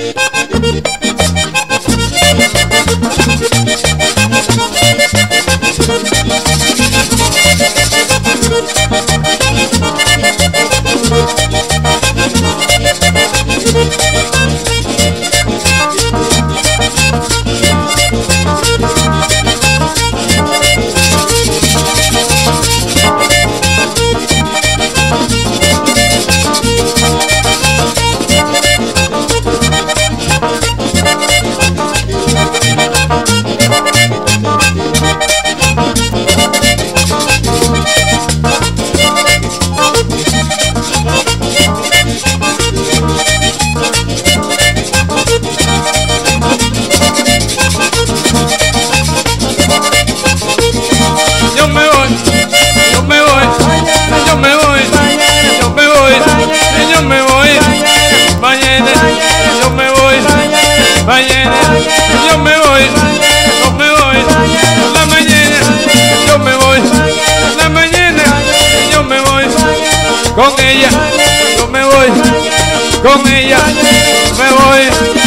Thank you. mañana yo me voy, yo me voy, la mañana yo me voy, la mañana yo me voy, con ella yo me voy, con ella me voy.